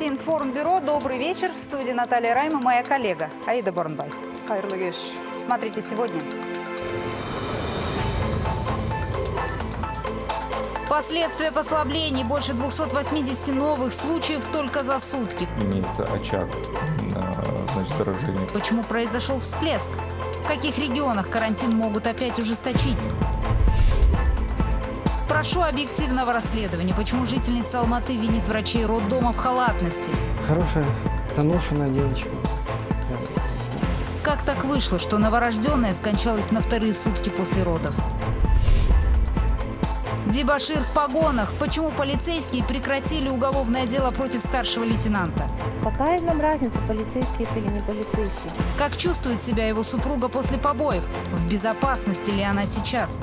Новости Информбюро. Добрый вечер. В студии Наталья Райма, моя коллега Аида Борнбай. Хайрлы кеш. Смотрите сегодня. Последствия послаблений. Больше 280 новых случаев только за сутки. имеется очаг э, значит, заражения. Почему произошел всплеск? В каких регионах карантин могут опять ужесточить? Прошу объективного расследования. Почему жительница Алматы винит врачей роддома в халатности? Хорошая, доношенная девочка. Как так вышло, что новорожденная скончалась на вторые сутки после родов? Дебашир в погонах. Почему полицейские прекратили уголовное дело против старшего лейтенанта? Какая нам разница, полицейский это или не полицейский? Как чувствует себя его супруга после побоев? В безопасности ли она сейчас?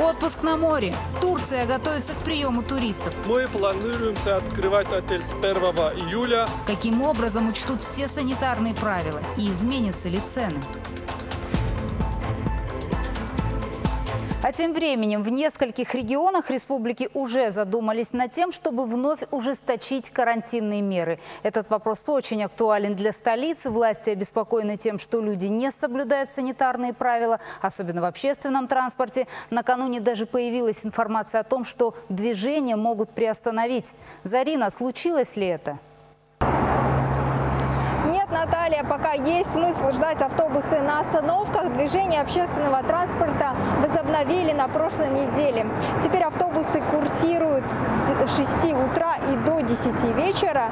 Отпуск на море. Турция готовится к приему туристов. Мы планируемся открывать отель с 1 июля. Каким образом учтут все санитарные правила? И изменятся ли цены? А тем временем в нескольких регионах республики уже задумались над тем, чтобы вновь ужесточить карантинные меры. Этот вопрос очень актуален для столицы. Власти обеспокоены тем, что люди не соблюдают санитарные правила, особенно в общественном транспорте. Накануне даже появилась информация о том, что движение могут приостановить. Зарина, случилось ли это? Нет, Наталья, пока есть смысл ждать автобусы на остановках. Движение общественного транспорта возобновили на прошлой неделе. Теперь автобусы курсируют с 6 утра и до 10 вечера.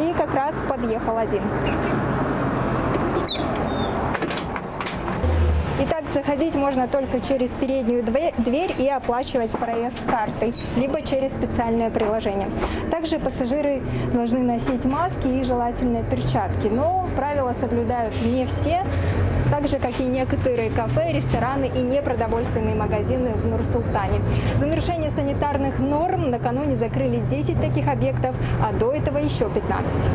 И как раз подъехал один. Заходить можно только через переднюю дверь и оплачивать проезд картой, либо через специальное приложение. Также пассажиры должны носить маски и желательно перчатки, но правила соблюдают не все, так же, как и некоторые кафе, рестораны и непродовольственные магазины в Нур-Султане. За нарушение санитарных норм накануне закрыли 10 таких объектов, а до этого еще 15.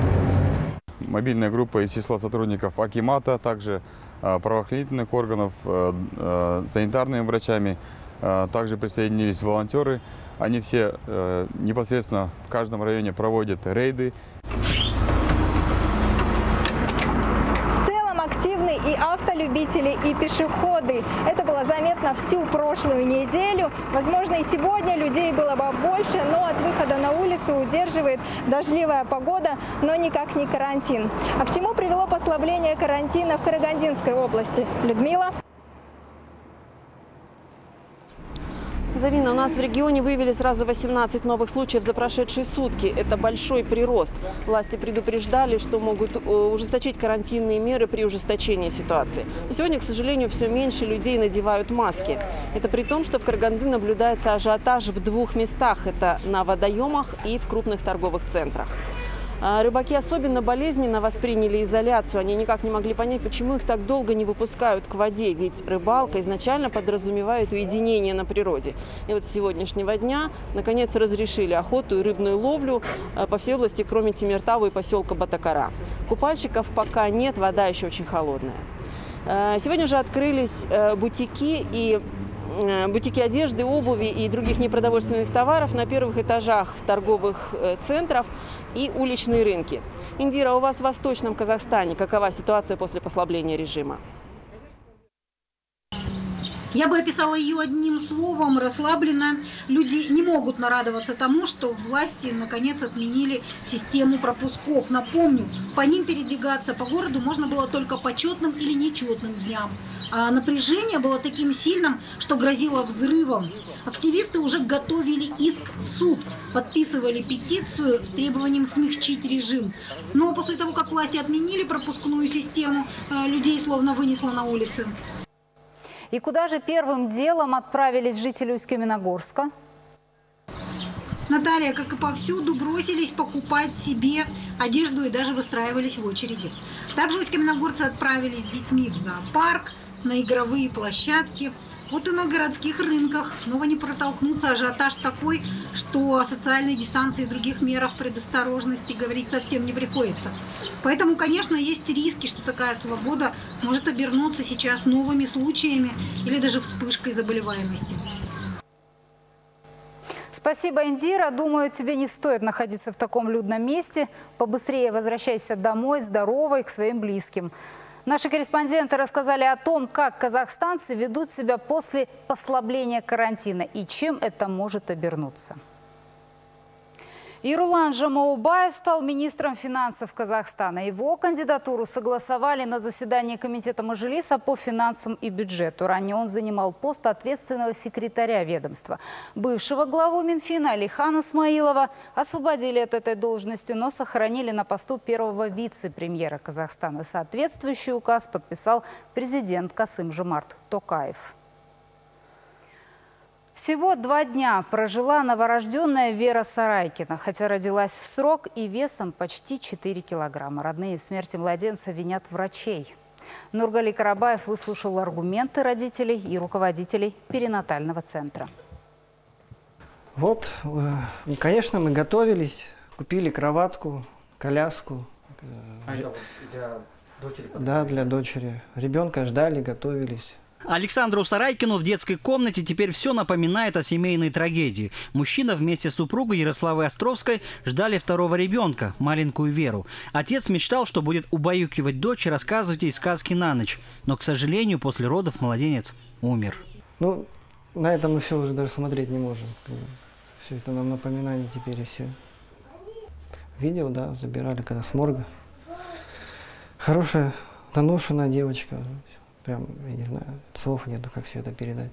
Мобильная группа из числа сотрудников Акимата, также правоохранительных органов, э, э, санитарными врачами. Также присоединились волонтеры. Они все непосредственно в каждом районе проводят рейды. и автолюбители, и пешеходы. Это было заметно всю прошлую неделю. Возможно, и сегодня людей было бы больше, но от выхода на улицу удерживает дождливая погода, но никак не карантин. А к чему привело послабление карантина в Карагандинской области? Людмила? Зарина, у нас в регионе выявили сразу 18 новых случаев за прошедшие сутки. Это большой прирост. Власти предупреждали, что могут э, ужесточить карантинные меры при ужесточении ситуации. Но сегодня, к сожалению, все меньше людей надевают маски. Это при том, что в Караганды наблюдается ажиотаж в двух местах. Это на водоемах и в крупных торговых центрах. А, рыбаки особенно болезненно восприняли изоляцию. Они никак не могли понять, почему их так долго не выпускают к воде. Ведь рыбалка изначально подразумевает уединение на природе. И вот с сегодняшнего дня, наконец, разрешили охоту и рыбную ловлю а, по всей области, кроме Тимиртау и поселка Батакара. Купальщиков пока нет, вода еще очень холодная. А, сегодня же открылись э, бутики и бутики одежды, обуви и других непродовольственных товаров на первых этажах торговых э, центров и уличные рынки. Индира, у вас в Восточном Казахстане какова ситуация после послабления режима? Я бы описала ее одним словом, расслабленно. Люди не могут нарадоваться тому, что власти наконец отменили систему пропусков. Напомню, по ним передвигаться по городу можно было только по четным или нечетным дням. А напряжение было таким сильным, что грозило взрывом. Активисты уже готовили иск в суд, подписывали петицию с требованием смягчить режим. Но после того, как власти отменили пропускную систему, э, людей словно вынесло на улицы. И куда же первым делом отправились жители Усть-Каменогорска? Наталья, как и повсюду, бросились покупать себе одежду и даже выстраивались в очереди. Также усть-каменогорцы отправились с детьми в зоопарк, на игровые площадки. Вот и на городских рынках снова не протолкнуться. Ажиотаж такой, что о социальной дистанции и других мерах предосторожности говорить совсем не приходится. Поэтому, конечно, есть риски, что такая свобода может обернуться сейчас новыми случаями или даже вспышкой заболеваемости. Спасибо, Индира. Думаю, тебе не стоит находиться в таком людном месте. Побыстрее возвращайся домой, здоровой, к своим близким. Наши корреспонденты рассказали о том, как казахстанцы ведут себя после послабления карантина и чем это может обернуться. Ирулан Жамаубаев стал министром финансов Казахстана. Его кандидатуру согласовали на заседании Комитета Мажилиса по финансам и бюджету. Ранее он занимал пост ответственного секретаря ведомства. Бывшего главу Минфина Алихана Смаилова освободили от этой должности, но сохранили на посту первого вице-премьера Казахстана. Соответствующий указ подписал президент Касым Жумарт Токаев. Всего два дня прожила новорожденная Вера Сарайкина, хотя родилась в срок и весом почти 4 килограмма. Родные в смерти младенца винят врачей. Нургали Карабаев выслушал аргументы родителей и руководителей перинатального центра. Вот, э, конечно, мы готовились, купили кроватку, коляску. А это для дочери? Да, для дочери. Ребенка ждали, готовились. Александру Сарайкину в детской комнате теперь все напоминает о семейной трагедии. Мужчина вместе с супругой Ярославой Островской ждали второго ребенка, маленькую Веру. Отец мечтал, что будет убаюкивать дочь и рассказывать ей сказки на ночь. Но, к сожалению, после родов младенец умер. Ну, на это мы все уже даже смотреть не можем. Все это нам напоминание теперь и все. Видео, да, забирали когда с морга. Хорошая, доношенная девочка прям, я не знаю, слов нету, как все это передать.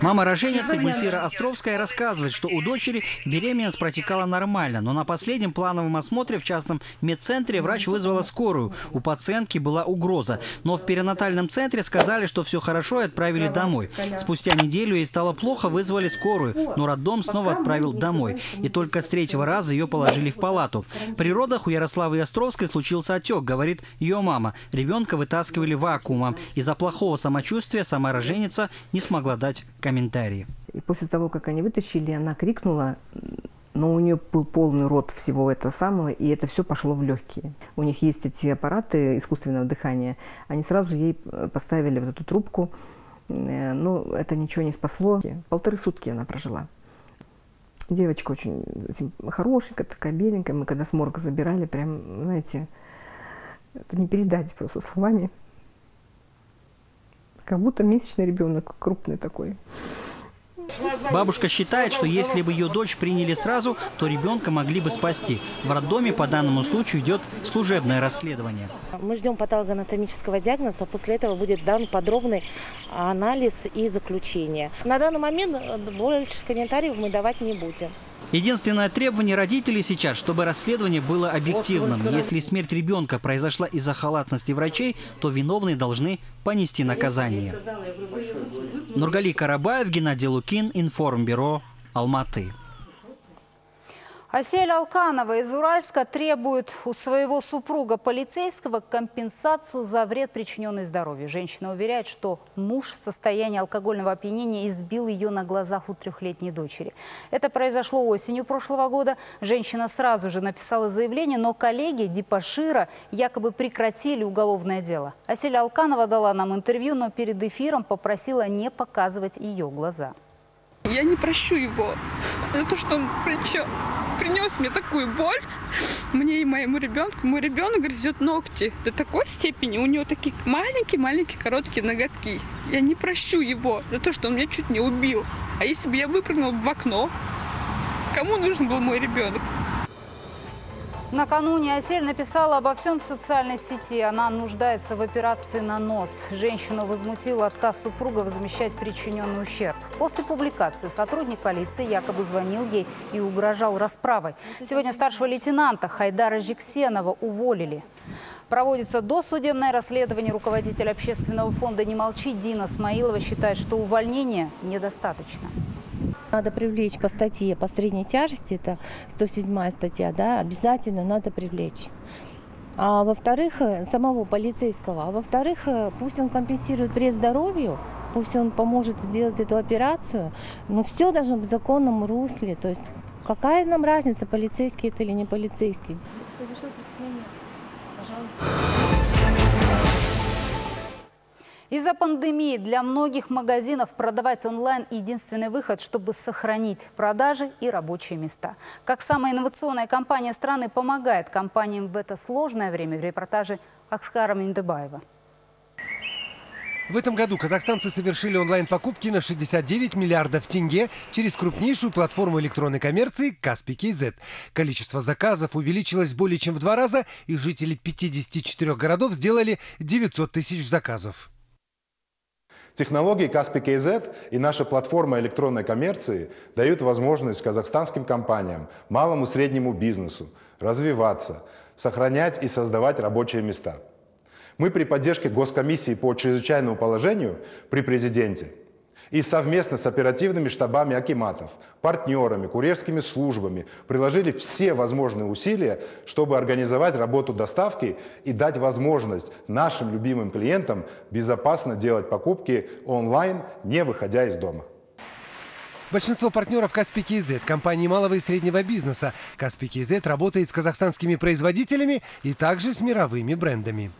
Мама роженицы Гульфира Островская рассказывает, что у дочери беременность протекала нормально, но на последнем плановом осмотре в частном медцентре врач вызвала скорую. У пациентки была угроза, но в перинатальном центре сказали, что все хорошо и отправили домой. Спустя неделю ей стало плохо, вызвали скорую, но роддом снова отправил домой. И только с третьего раза ее положили в палату. При родах у Ярославы Островской случился отек, говорит ее мама. Ребенка вытаскивали вакуумом. Из-за плохого самочувствия сама роженица не смогла дать комментарии. И после того, как они вытащили, она крикнула, но у нее был полный рот всего этого самого, и это все пошло в легкие. У них есть эти аппараты искусственного дыхания. Они сразу ей поставили вот эту трубку, э, но это ничего не спасло. Полторы сутки она прожила. Девочка очень хорошенькая, такая беленькая. Мы когда с морга забирали, прям, знаете, это не передать просто словами. Как будто месячный ребенок, крупный такой. Бабушка считает, что если бы ее дочь приняли сразу, то ребенка могли бы спасти. В роддоме по данному случаю идет служебное расследование. Мы ждем патологоанатомического диагноза, а после этого будет дан подробный анализ и заключение. На данный момент э, больше комментариев мы давать не будем. Единственное требование родителей сейчас, чтобы расследование было объективным. Если смерть ребенка произошла из-за халатности врачей, то виновные должны понести наказание. Нургали Карабаев, Геннадий Лукин, Информбюро, Алматы. Асель Алканова из Уральска требует у своего супруга полицейского компенсацию за вред, причиненный здоровью. Женщина уверяет, что муж в состоянии алкогольного опьянения избил ее на глазах у трехлетней дочери. Это произошло осенью прошлого года. Женщина сразу же написала заявление, но коллеги Дипашира якобы прекратили уголовное дело. Асель Алканова дала нам интервью, но перед эфиром попросила не показывать ее глаза. Я не прощу его за то, что он принес мне такую боль, мне и моему ребенку. Мой ребенок грызет ногти до такой степени, у него такие маленькие-маленькие короткие ноготки. Я не прощу его за то, что он меня чуть не убил. А если бы я выпрыгнул в окно, кому нужен был мой ребенок? Накануне Асель написала обо всем в социальной сети. Она нуждается в операции на нос. Женщину возмутил отказ супруга возмещать причиненный ущерб. После публикации сотрудник полиции якобы звонил ей и угрожал расправой. Сегодня старшего лейтенанта Хайдара Жиксенова уволили. Проводится досудебное расследование. Руководитель общественного фонда «Не молчи» Дина Смаилова считает, что увольнения недостаточно. Надо привлечь по статье по средней тяжести, это 107 статья, да, обязательно надо привлечь. А во-вторых, э, самого полицейского. А во-вторых, э, пусть он компенсирует вред здоровью, пусть он поможет сделать эту операцию, но все должно быть в законном русле. То есть какая нам разница, полицейский это или не полицейский? Совершил преступление. Пожалуйста. Из-за пандемии для многих магазинов продавать онлайн – единственный выход, чтобы сохранить продажи и рабочие места. Как самая инновационная компания страны помогает компаниям в это сложное время в репортаже Акскара Миндебаева. В этом году казахстанцы совершили онлайн-покупки на 69 миллиардов тенге через крупнейшую платформу электронной коммерции Каспи KZ. Количество заказов увеличилось более чем в два раза, и жители 54 городов сделали 900 тысяч заказов. Технологии Каспи KZ и наша платформа электронной коммерции дают возможность казахстанским компаниям, малому и среднему бизнесу развиваться, сохранять и создавать рабочие места – мы при поддержке Госкомиссии по чрезвычайному положению при президенте и совместно с оперативными штабами акиматов, партнерами, курьерскими службами приложили все возможные усилия, чтобы организовать работу доставки и дать возможность нашим любимым клиентам безопасно делать покупки онлайн, не выходя из дома. Большинство партнеров Каспи KZ – компании малого и среднего бизнеса. Каспи KZ работает с казахстанскими производителями и также с мировыми брендами.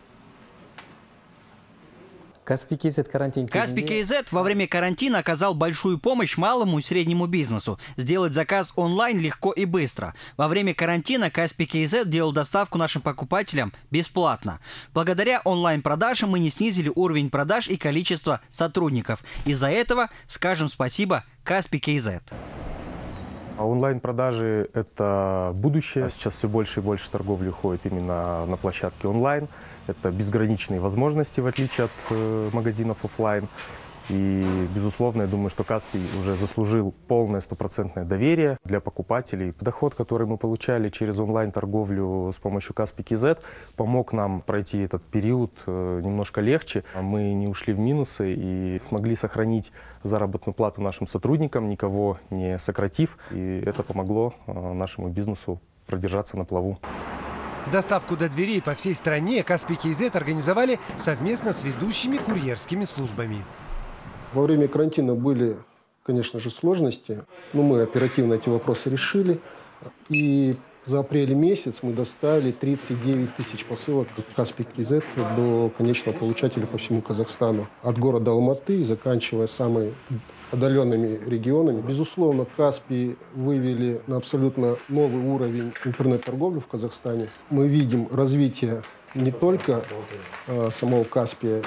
Каспий KZ карантин. Каспий KZ во время карантина оказал большую помощь малому и среднему бизнесу. Сделать заказ онлайн легко и быстро. Во время карантина Каспий KZ делал доставку нашим покупателям бесплатно. Благодаря онлайн-продажам мы не снизили уровень продаж и количество сотрудников. Из-за этого скажем спасибо Каспий KZ. А онлайн-продажи – это будущее. Сейчас все больше и больше торговли уходит именно на площадке онлайн. Это безграничные возможности, в отличие от э, магазинов офлайн. И, безусловно, я думаю, что Каспий уже заслужил полное стопроцентное доверие для покупателей. Доход, который мы получали через онлайн-торговлю с помощью Каспий KZ, помог нам пройти этот период э, немножко легче. Мы не ушли в минусы и смогли сохранить заработную плату нашим сотрудникам, никого не сократив. И это помогло э, нашему бизнесу продержаться на плаву. Доставку до дверей по всей стране Каспий KZ организовали совместно с ведущими курьерскими службами. Во время карантина были, конечно же, сложности, но мы оперативно эти вопросы решили. И за апрель месяц мы достали 39 тысяч посылок Каспий KZ до конечного получателя по всему Казахстану. От города Алматы, заканчивая самой отдаленными регионами. Безусловно, Каспий вывели на абсолютно новый уровень интернет-торговли в Казахстане. Мы видим развитие не только э, самого Каспия,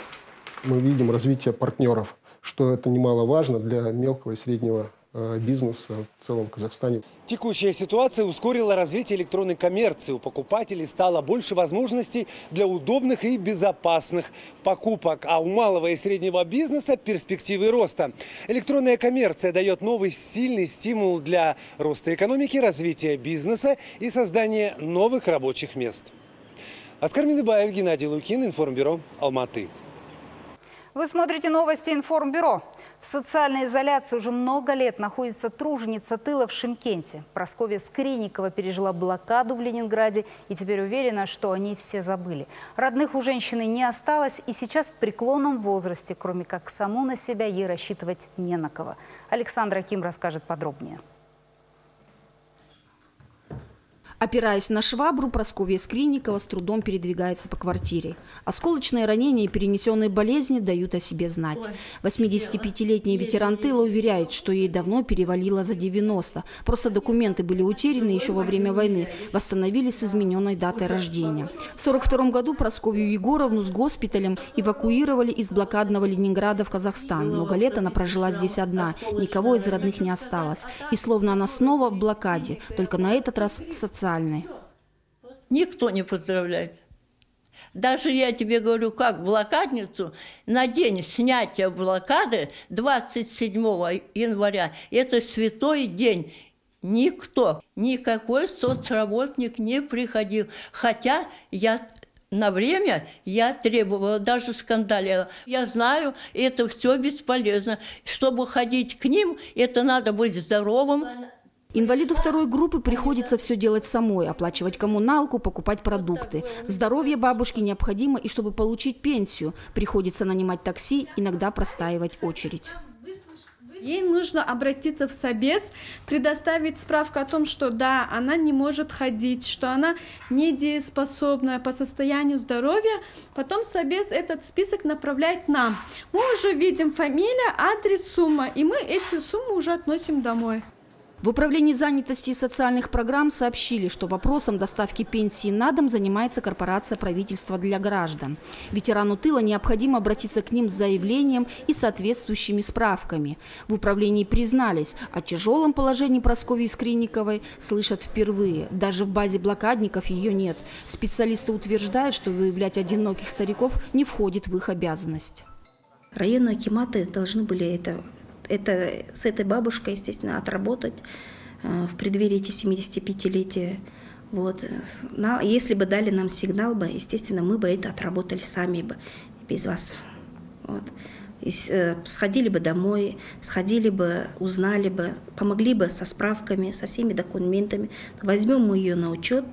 мы видим развитие партнеров, что это немаловажно для мелкого и среднего Э, бизнеса в целом Казахстане. Текущая ситуация ускорила развитие электронной коммерции. У покупателей стало больше возможностей для удобных и безопасных покупок. А у малого и среднего бизнеса перспективы роста. Электронная коммерция дает новый сильный стимул для роста экономики, развития бизнеса и создания новых рабочих мест. Оскар Миндыбаев, Геннадий Лукин, Информбюро, Алматы. Вы смотрите новости Информбюро. В социальной изоляции уже много лет находится труженица тыла в Шимкенте. Просковья Скриникова пережила блокаду в Ленинграде и теперь уверена, что они все забыли. Родных у женщины не осталось и сейчас в преклонном возрасте, кроме как саму на себя, ей рассчитывать не на кого. Александра Ким расскажет подробнее. Опираясь на швабру, Просковья Скринникова с трудом передвигается по квартире. Осколочные ранения и перенесенные болезни дают о себе знать. 85-летний ветеран тыла уверяет, что ей давно перевалило за 90. Просто документы были утеряны еще во время войны, восстановились с измененной датой рождения. В 1942 году Просковью Егоровну с госпиталем эвакуировали из блокадного Ленинграда в Казахстан. Много лет она прожила здесь одна, никого из родных не осталось. И словно она снова в блокаде, только на этот раз в социальном официальный. Никто не поздравляет. Даже я тебе говорю, как блокадницу на день снятия блокады 27 января, это святой день, никто, никакой соцработник не приходил. Хотя я на время я требовала, даже скандалила. Я знаю, это все бесполезно. Чтобы ходить к ним, это надо быть здоровым. Инвалиду второй группы приходится все делать самой, оплачивать коммуналку, покупать продукты. Здоровье бабушки необходимо, и чтобы получить пенсию, приходится нанимать такси, иногда простаивать очередь. Ей нужно обратиться в Собес, предоставить справку о том, что да, она не может ходить, что она недееспособна по состоянию здоровья. Потом Собес этот список направляет нам. Мы уже видим фамилия, адрес, сумма, и мы эти суммы уже относим домой. В Управлении занятости и социальных программ сообщили, что вопросом доставки пенсии на дом занимается корпорация правительства для граждан. Ветерану тыла необходимо обратиться к ним с заявлением и соответствующими справками. В управлении признались, о тяжелом положении Прасковьи Скринниковой слышат впервые. Даже в базе блокадников ее нет. Специалисты утверждают, что выявлять одиноких стариков не входит в их обязанность. Районные акиматы должны были это это, с этой бабушкой, естественно, отработать э, в преддверии эти 75-летия. Вот. Если бы дали нам сигнал, бы, естественно, мы бы это отработали сами бы, без вас. Вот. И, э, сходили бы домой, сходили бы, узнали бы, помогли бы со справками, со всеми документами. Возьмем мы ее на учет.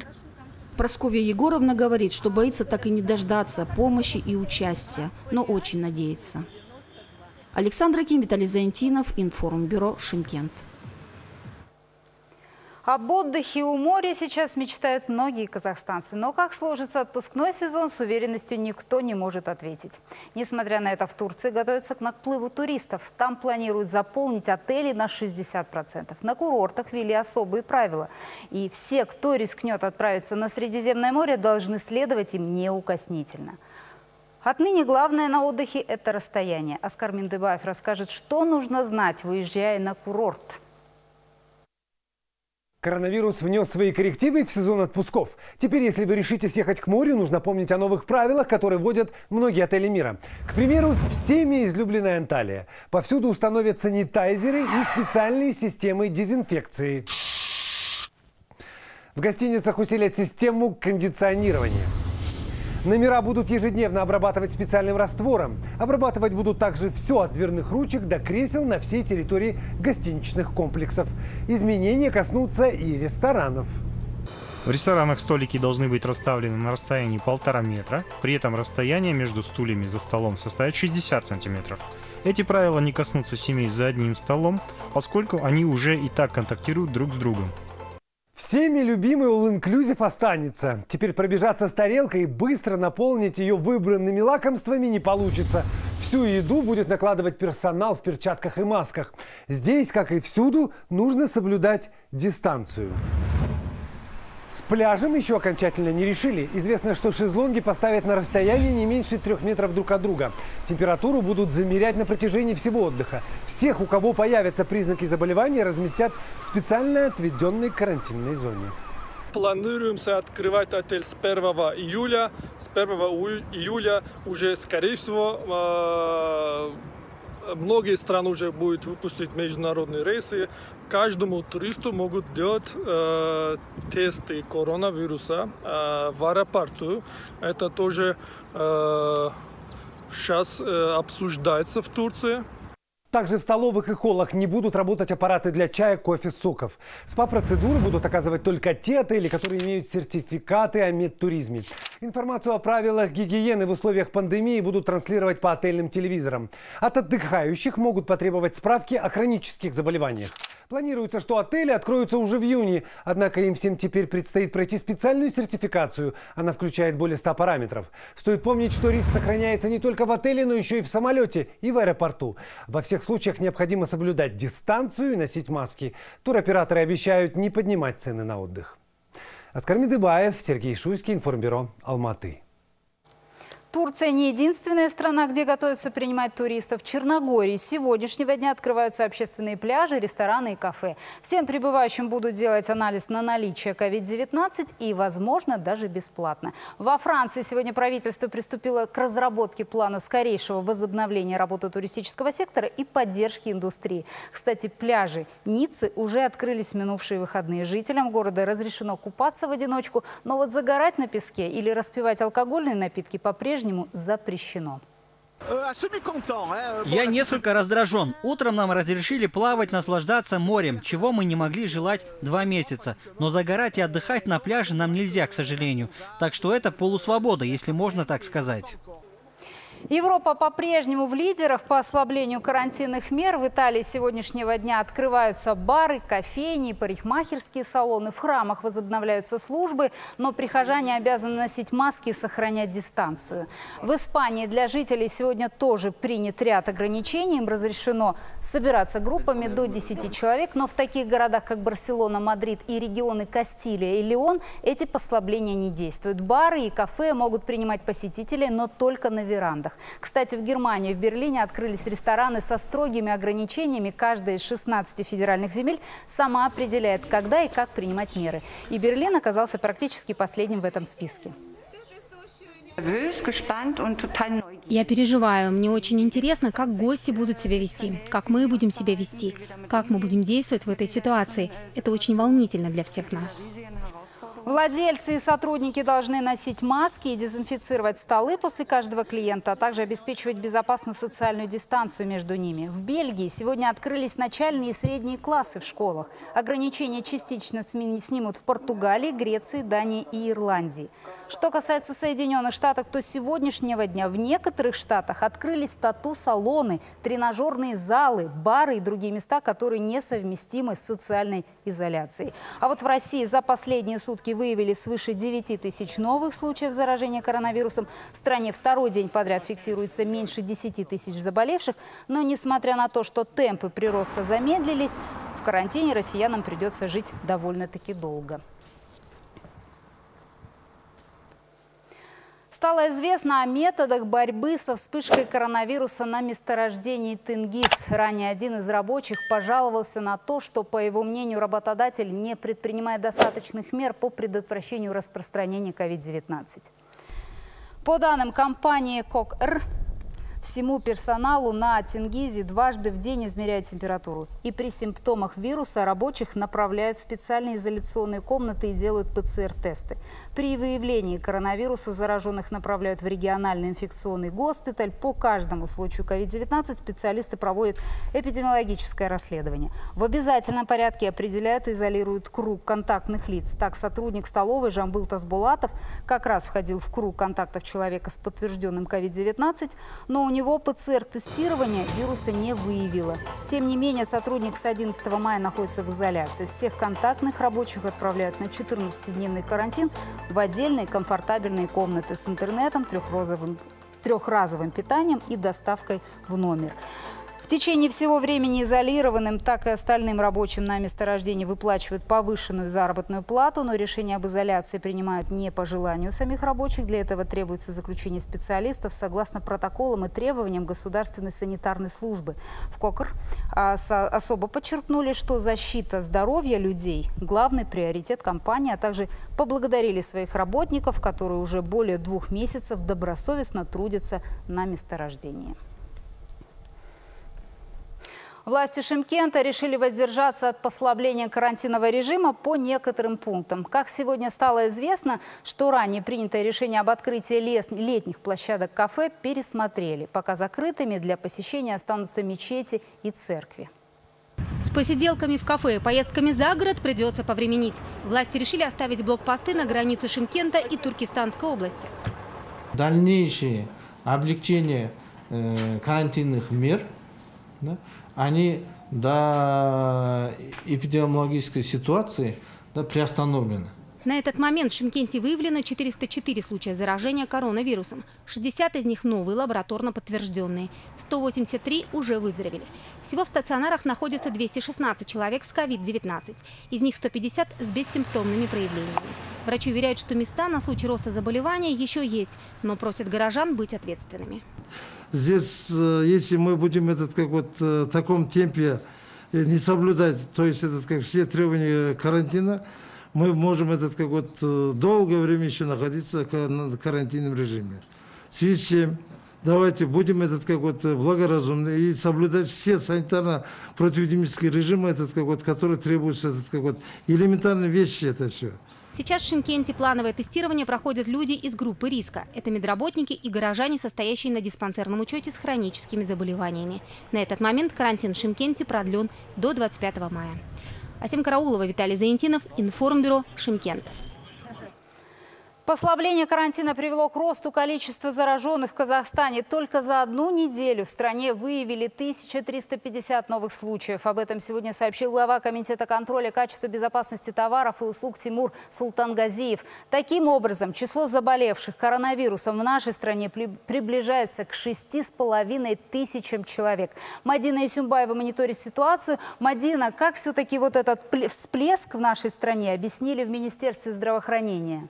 Просковья Егоровна говорит, что боится так и не дождаться помощи и участия, но очень надеется. Александр Ким, Виталий Заентинов, Информбюро «Шимкент». Об отдыхе у моря сейчас мечтают многие казахстанцы. Но как сложится отпускной сезон, с уверенностью никто не может ответить. Несмотря на это, в Турции готовятся к наплыву туристов. Там планируют заполнить отели на 60%. На курортах ввели особые правила. И все, кто рискнет отправиться на Средиземное море, должны следовать им неукоснительно. Отныне главное на отдыхе – это расстояние. Оскар Миндыбаев расскажет, что нужно знать, выезжая на курорт. Коронавирус внес свои коррективы в сезон отпусков. Теперь, если вы решите съехать к морю, нужно помнить о новых правилах, которые вводят многие отели мира. К примеру, всеми излюбленная Анталия. Повсюду установят санитайзеры и специальные системы дезинфекции. В гостиницах усилят систему кондиционирования. Номера будут ежедневно обрабатывать специальным раствором. Обрабатывать будут также все от дверных ручек до кресел на всей территории гостиничных комплексов. Изменения коснутся и ресторанов. В ресторанах столики должны быть расставлены на расстоянии полтора метра. При этом расстояние между стульями за столом составит 60 сантиметров. Эти правила не коснутся семей за одним столом, поскольку они уже и так контактируют друг с другом. Всеми любимый All Inclusive останется. Теперь пробежаться с тарелкой и быстро наполнить ее выбранными лакомствами не получится. Всю еду будет накладывать персонал в перчатках и масках. Здесь, как и всюду, нужно соблюдать дистанцию. С пляжем еще окончательно не решили. Известно, что шезлонги поставят на расстоянии не меньше трех метров друг от друга. Температуру будут замерять на протяжении всего отдыха. Всех, у кого появятся признаки заболевания, разместят в специально отведенной карантинной зоне. Планируемся открывать отель с 1 июля. С 1 июля уже, скорее всего, а, многие страны уже будут выпустить международные рейсы. Каждому туристу могут делать э, тесты коронавируса э, в аэропорту. Это тоже э, сейчас э, обсуждается в Турции. Также в столовых и холлах не будут работать аппараты для чая, кофе, соков. СПА-процедуры будут оказывать только те отели, которые имеют сертификаты о медтуризме. Информацию о правилах гигиены в условиях пандемии будут транслировать по отельным телевизорам. От отдыхающих могут потребовать справки о хронических заболеваниях. Планируется, что отели откроются уже в июне, однако им всем теперь предстоит пройти специальную сертификацию. Она включает более 100 параметров. Стоит помнить, что риск сохраняется не только в отеле, но еще и в самолете и в аэропорту. Во всех случаях необходимо соблюдать дистанцию и носить маски. Туроператоры обещают не поднимать цены на отдых. Аскар Медыбаев, Сергей Шуйский, Информбюро, Алматы. Турция не единственная страна, где готовятся принимать туристов. В Черногории с сегодняшнего дня открываются общественные пляжи, рестораны и кафе. Всем прибывающим будут делать анализ на наличие COVID-19 и, возможно, даже бесплатно. Во Франции сегодня правительство приступило к разработке плана скорейшего возобновления работы туристического сектора и поддержки индустрии. Кстати, пляжи Ниццы уже открылись в минувшие выходные. Жителям города разрешено купаться в одиночку, но вот загорать на песке или распивать алкогольные напитки по-прежнему по-прежнему запрещено. Я несколько раздражен. Утром нам разрешили плавать, наслаждаться морем, чего мы не могли желать два месяца. Но загорать и отдыхать на пляже нам нельзя, к сожалению. Так что это полусвобода, если можно так сказать. Европа по-прежнему в лидерах по ослаблению карантинных мер. В Италии с сегодняшнего дня открываются бары, кофейни, парикмахерские салоны. В храмах возобновляются службы, но прихожане обязаны носить маски и сохранять дистанцию. В Испании для жителей сегодня тоже снят ряд ограничений. Им разрешено собираться группами до 10 человек, но в таких городах, как Барселона, Мадрид и регионы Кастилия и Леон, эти послабления не действуют. Бары и кафе могут принимать посетителей, но только на верандах. Кстати, в Германии, в Берлине открылись рестораны со строгими ограничениями. Каждая из 16 федеральных земель сама определяет, когда и как принимать меры. И Берлин оказался практически последним в этом списке. Я переживаю. Мне очень интересно, как гости будут себя вести, как мы будем себя вести, как мы будем действовать в этой ситуации. Это очень волнительно для всех нас. Владельцы и сотрудники должны носить маски и дезинфицировать столы после каждого клиента, а также обеспечивать безопасную социальную дистанцию между ними. В Бельгии сегодня открылись начальные и средние классы в школах. Ограничения частично снимут в Португалии, Греции, Дании и Ирландии. Что касается Соединенных Штатов, то с сегодняшнего дня в некоторых штатах открылись тату-салоны, тренажерные залы, бары и другие места, которые несовместимы с социальной изоляцией. А вот в России за последние сутки выявили свыше 9 тысяч новых случаев заражения коронавирусом. В стране второй день подряд фиксируется меньше 10 тысяч заболевших. Но несмотря на то, что темпы прироста замедлились, в карантине россиянам придется жить довольно-таки долго. Стало известно о методах борьбы со вспышкой коронавируса на месторождении Тенгиз. Ранее один из рабочих пожаловался на то, что, по его мнению, работодатель не предпринимает достаточных мер по предотвращению распространения COVID-19. По данным компании КОКР, Всему персоналу на Тенгизе дважды в день измеряют температуру. И при симптомах вируса рабочих направляют в специальные изоляционные комнаты и делают ПЦР-тесты. При выявлении коронавируса зараженных направляют в региональный инфекционный госпиталь. По каждому случаю COVID-19 специалисты проводят эпидемиологическое расследование. В обязательном порядке определяют и изолируют круг контактных лиц. Так, сотрудник столовой Жамбыл Тазбулатов как раз входил в круг контактов человека с подтвержденным COVID-19, но у него ПЦР-тестирование вируса не выявило. Тем не менее, сотрудник с 11 мая находится в изоляции. Всех контактных рабочих отправляют на 14-дневный карантин в отдельные комфортабельные комнаты с интернетом, трехразовым, трехразовым питанием и доставкой в номер. В течение всего времени изолированным, так и остальным рабочим на месторождении выплачивают повышенную заработную плату, но решение об изоляции принимают не по желанию самих рабочих. Для этого требуется заключение специалистов согласно протоколам и требованиям государственной санитарной службы. В КОКР особо подчеркнули, что защита здоровья людей – главный приоритет компании, а также поблагодарили своих работников, которые уже более двух месяцев добросовестно трудятся на месторождении. Власти Шимкента решили воздержаться от послабления карантинного режима по некоторым пунктам. Как сегодня стало известно, что ранее принятое решение об открытии летних площадок кафе пересмотрели. Пока закрытыми для посещения останутся мечети и церкви. С посиделками в кафе и поездками за город придется повременить. Власти решили оставить блокпосты на границе Шимкента и Туркестанской области. Дальнейшее облегчение э, карантинных мер да, они до эпидемиологической ситуации да, приостановлены. На этот момент в Шимкенте выявлено 404 случая заражения коронавирусом. 60 из них новые, лабораторно подтвержденные. 183 уже выздоровели. Всего в стационарах находится 216 человек с COVID-19. Из них 150 с бессимптомными проявлениями. Врачи уверяют, что места на случай роста заболевания еще есть, но просят горожан быть ответственными. Здесь, э, если мы будем этот, как вот, э, в таком темпе э, не соблюдать, то есть этот, как все требования карантина, мы можем этот, как вот, долгое время еще находиться в карантинном режиме. В связи с чем давайте будем этот как вот благоразумны и соблюдать все санитарно-противоэпидемические режимы, этот как вот, которые требуются, этот как вот элементарные вещи это все. Сейчас в Шимкенте плановое тестирование проходят люди из группы риска. Это медработники и горожане, состоящие на диспансерном учете с хроническими заболеваниями. На этот момент карантин в Шимкенте продлен до 25 мая. Асим Караулова, Виталий Заинтинов, Информбюро, Шимкент. Послабление карантина привело к росту количества зараженных в Казахстане. Только за одну неделю в стране выявили 1350 новых случаев. Об этом сегодня сообщил глава Комитета контроля качества безопасности товаров и услуг Тимур Султангазиев. Таким образом, число заболевших коронавирусом в нашей стране приближается к 6,5 тысячам человек. Мадина Исюмбаева мониторит ситуацию. Мадина, как все-таки вот этот всплеск в нашей стране объяснили в Министерстве здравоохранения?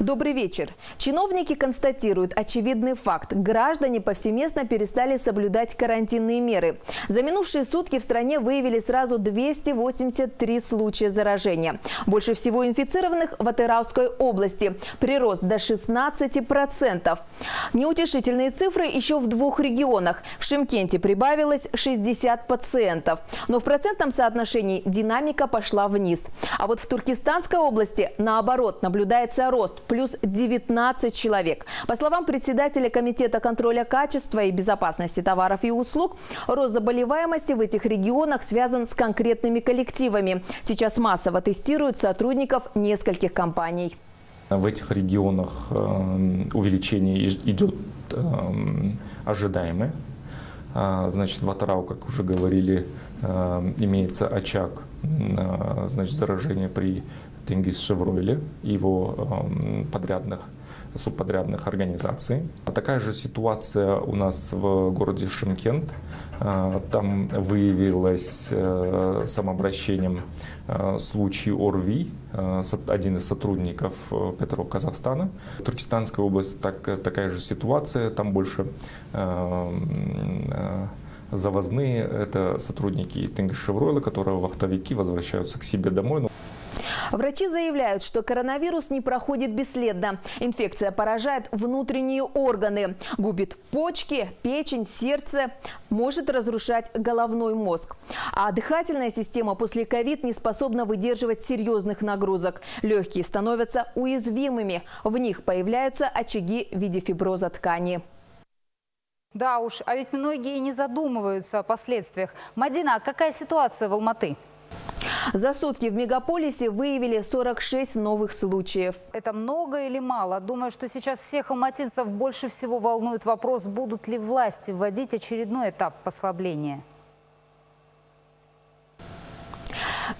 Добрый вечер. Чиновники констатируют очевидный факт. Граждане повсеместно перестали соблюдать карантинные меры. За минувшие сутки в стране выявили сразу 283 случая заражения. Больше всего инфицированных в Атырауской области. Прирост до 16%. Неутешительные цифры еще в двух регионах. В Шимкенте прибавилось 60 пациентов. Но в процентном соотношении динамика пошла вниз. А вот в Туркестанской области, наоборот, наблюдается рост плюс 19 человек. По словам председателя Комитета контроля качества и безопасности товаров и услуг, рост заболеваемости в этих регионах связан с конкретными коллективами. Сейчас массово тестируют сотрудников нескольких компаний. В этих регионах э, увеличение идет э, ожидаемое. А, значит, в Атарау, как уже говорили, э, имеется очаг значит, заражения при Тенгиз Шевройле и его эм, подрядных субподрядных организаций. Такая же ситуация у нас в городе Шимкент. Э, там выявилось э, самообращением э, случай ОРВИ, один из сотрудников Петро Казахстана. В Туркестанской области так, такая же ситуация, там больше завозные, это сотрудники Тенгиз Шевройла, которые вахтовики возвращаются к себе домой. Врачи заявляют, что коронавирус не проходит бесследно. Инфекция поражает внутренние органы, губит почки, печень, сердце, может разрушать головной мозг. А дыхательная система после ковид не способна выдерживать серьезных нагрузок. Легкие становятся уязвимыми. В них появляются очаги в виде фиброза ткани. Да уж, а ведь многие не задумываются о последствиях. Мадина, какая ситуация в Алматы? За сутки в мегаполисе выявили 46 новых случаев. Это много или мало? Думаю, что сейчас всех алматинцев больше всего волнует вопрос, будут ли власти вводить очередной этап послабления.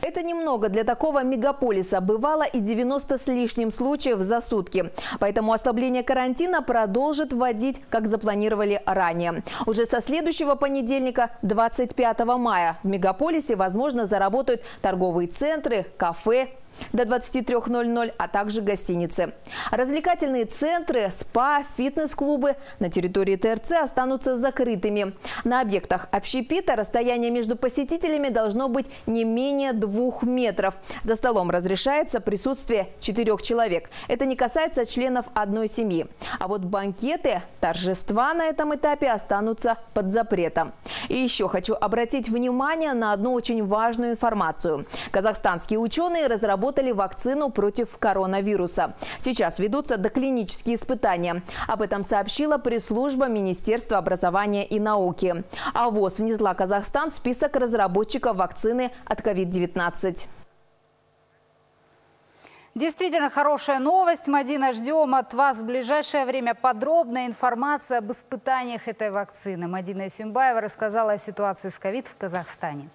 Это немного для такого мегаполиса. Бывало и 90 с лишним случаев за сутки. Поэтому ослабление карантина продолжит вводить, как запланировали ранее. Уже со следующего понедельника, 25 мая, в мегаполисе, возможно, заработают торговые центры, кафе, до 23.00, а также гостиницы. Развлекательные центры, спа, фитнес-клубы на территории ТРЦ останутся закрытыми. На объектах общепита расстояние между посетителями должно быть не менее двух метров. За столом разрешается присутствие четырех человек. Это не касается членов одной семьи. А вот банкеты, торжества на этом этапе останутся под запретом. И еще хочу обратить внимание на одну очень важную информацию. Казахстанские ученые разработали разработали вакцину против коронавируса. Сейчас ведутся доклинические испытания. Об этом сообщила пресс-служба Министерства образования и науки. А ВОЗ внесла Казахстан в список разработчиков вакцины от COVID-19. Действительно хорошая новость. Мадина, ждем от вас в ближайшее время подробная информация об испытаниях этой вакцины. Мадина Исюмбаева рассказала о ситуации с ковид в Казахстане.